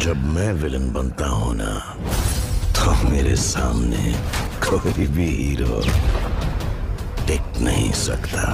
जब मैं विलन बनता हूँ ना तो मेरे सामने कोई भी हीरो टिक नहीं सकता।